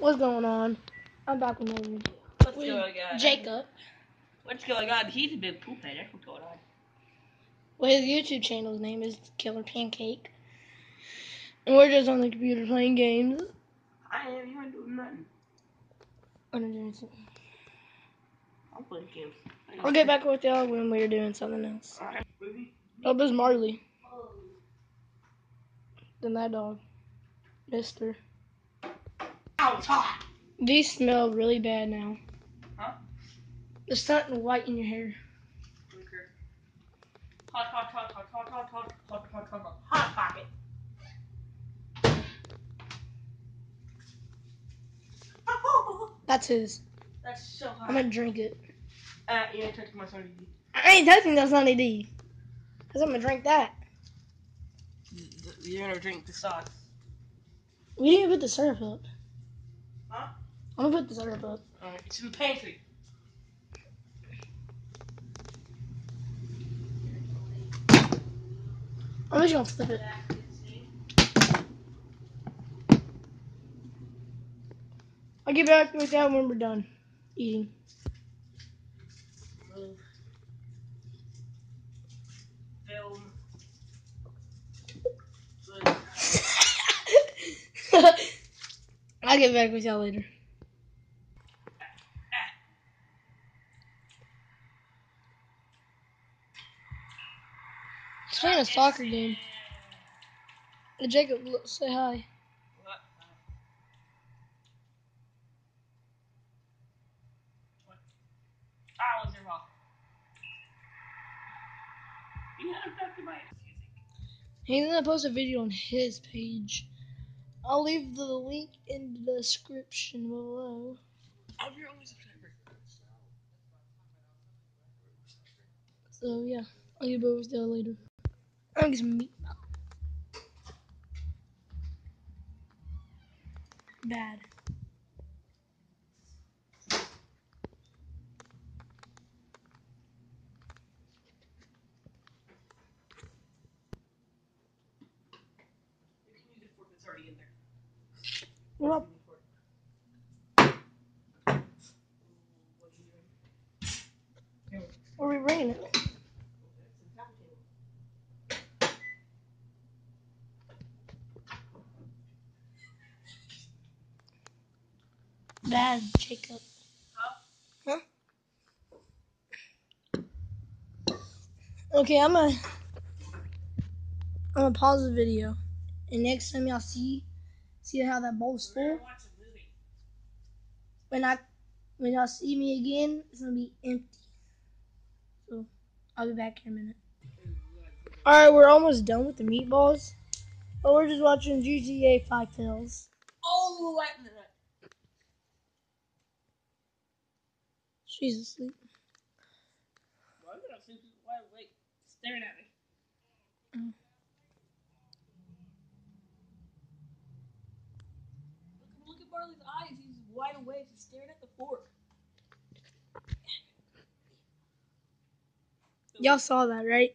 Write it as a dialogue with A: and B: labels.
A: What's going on? I'm back with another video.
B: What's
A: With
B: going on?
A: Jacob.
B: What's going on? He's a big poop head. That's what's going on.
A: Well, his YouTube channel's name is Killer Pancake. And we're just on the computer playing games.
B: I ain't even doing nothing.
A: I'm doing something.
B: I'm playing games.
A: I'll get back with y'all when we're doing something else.
B: Alright, baby.
A: Oh, this is Marley. Then that dog. Mister.
B: It's hot.
A: These smell really bad now.
B: Huh?
A: There's something white in your hair.
B: Hot, hot, hot, hot, hot, hot, hot, hot, hot, hot, pocket.
A: That's his.
B: That's so hot.
A: I'm gonna drink it.
B: Uh, yeah, touch my Sunny D.
A: I ain't touching that Sunny D. Cause I'm gonna drink that.
B: You're gonna drink the sauce.
A: We didn't even put the syrup up.
B: Huh?
A: I'm gonna put this the syrup up.
B: Alright, it's in the pantry.
A: I'm just gonna flip it. I'll get back with that when we're done eating. I'll get back with y'all later. He's playing a soccer game. Hey, Jacob, look, say hi. He's gonna post a video on his page. I'll leave the link in the description below.
B: I'm your only subscriber.
A: So yeah, I'll get back with y'all later. I'm get some meat. Bad.
B: You can use a fork that's already in there.
A: What up?
B: What are you doing?
A: Are we bringing it?
B: It's the top table.
A: Bad, Jacob.
B: Huh?
A: Huh? Okay, I'm gonna I'm gonna pause the video, and next time y'all see see how that bowl's
B: We're
A: full,
B: gonna watch a movie.
A: when I when y'all see me again, it's gonna be empty. So I'll be back in a minute. All right, we're almost done with the meatballs, but we're just watching GTA Five Tales.
B: Oh, wait a minute.
A: She's asleep.
B: Why would I sleep wide awake, staring at me?
A: Mm.
B: Look, look at Barley's eyes. He's wide awake. He's staring at the fork.
A: Y'all saw that, right?